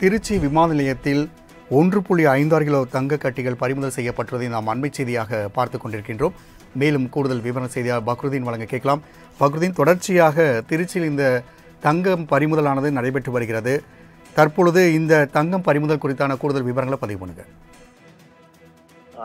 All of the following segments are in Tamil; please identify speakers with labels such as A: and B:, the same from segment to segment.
A: திருச்சி விமான நிலையத்தில் ஒன்று புள்ளி ஐந்தாறு கிலோ தங்க கட்டிகள் பறிமுதல் செய்யப்பட்டுள்ளதை நாம் அண்மை செய்தியாக பார்த்து கொண்டிருக்கின்றோம். மேலும் கூடுதல் விவர செய்தியாக பக்ருதீன் வழங்க கேட்கலாம். பக்ருதீன் தொடர்ச்சியாக திருச்சியில் இந்த தங்கம் பறிமுதலானது நடைபெற்று வருகிறது. தற்பொழுது இந்த தங்கம் பறிமுதல் குறித்தான கூடுதல் விவரங்களை பதிவு பண்ணுங்கள்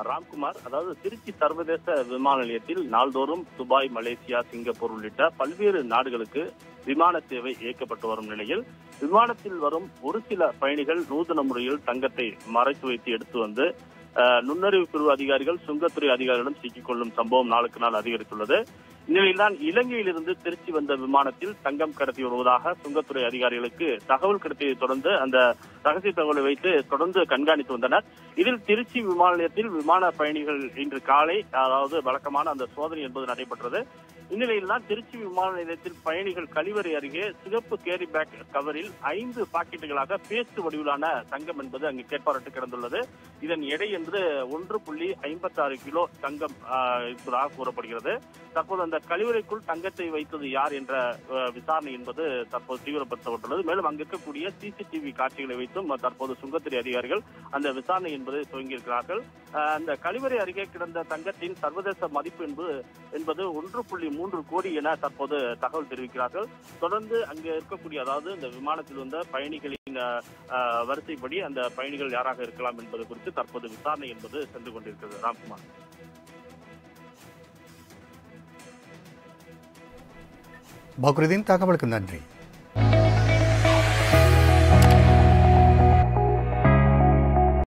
B: ராம்குமார் அதாவது திருச்சி சர்வதேச விமான நிலையத்தில் நாள்தோறும் துபாய் மலேசியா சிங்கப்பூர் உள்ளிட்ட பல்வேறு நாடுகளுக்கு விமான சேவை இயக்கப்பட்டு வரும் நிலையில் விமானத்தில் வரும் ஒரு சில பயணிகள் நூதன முறையில் தங்கத்தை மறைத்து வைத்து எடுத்து வந்து நுண்ணறிவு பிரிவு அதிகாரிகள் சுங்கத்துறை அதிகாரிகளிடம் சிக்கிக்கொள்ளும் சம்பவம் நாளுக்கு நாள் அதிகரித்துள்ளது. இந்நிலையில்தான் இலங்கையிலிருந்து திருச்சி வந்த விமானத்தில் தங்கம் கடத்தி வருவதாக சுங்கத்துறை அதிகாரிகளுக்கு தகவல் கிடைத்ததை தொடர்ந்து அந்த ரகசிய தகவலை வைத்து தொடர்ந்து கண்காணித்து வந்தனர். இதில் திருச்சி விமான நிலையத்தில் விமான பயணிகள் இன்று காலை அதாவது வழக்கமான அந்த சோதனை என்பது நடைபெற்றது. இந்நிலையில் தான் திருச்சி விமான நிலையத்தில் பயணிகள் கழிவறை அருகே சிகப்பு கேரி பேக் கவரில் ஐந்து பாக்கெட்டுகளாக பேஸ்ட் வடிவிலான தங்கம் என்பது அங்கு கேட்பாரட்டு கிடந்துள்ளது. இதன் எடை என்பது ஒன்று புள்ளி ஐம்பத்தாறு கிலோ தங்கம் இருப்பதாக கூறப்படுகிறது. தற்போது அந்த கழிவறைக்குள் தங்கத்தை வைத்தது யார் என்ற விசாரணை என்பது தற்போது தீவிரப்படுத்தப்பட்டுள்ளது. மேலும் அங்கு இருக்கக்கூடிய சிசிடிவி காட்சிகளை வைத்தும் தற்போது சுங்கத்துறை அதிகாரிகள் அந்த விசாரணை என்பதை துவங்கியிருக்கிறார்கள். அந்த கழிவறை அருகே கிடந்த தங்கத்தின் சர்வதேச மதிப்பு என்பது என்பது ஒன்று புள்ளி மூன்று கோடி என தற்போது தகவல் தெரிவிக்கிறார்கள். தொடர்ந்து அங்கு இருக்கக்கூடிய அதாவது இந்த விமானத்தில் வந்த பயணிகளின் வரிசைப்படி அந்த பயணிகள் யாராக இருக்கலாம் என்பது குறித்து தற்போது விசாரணை என்பது சென்று கொண்டிருக்கிறது. ராம்குமார்.
A: பக்ருதீன் தகவலுக்கு நன்றி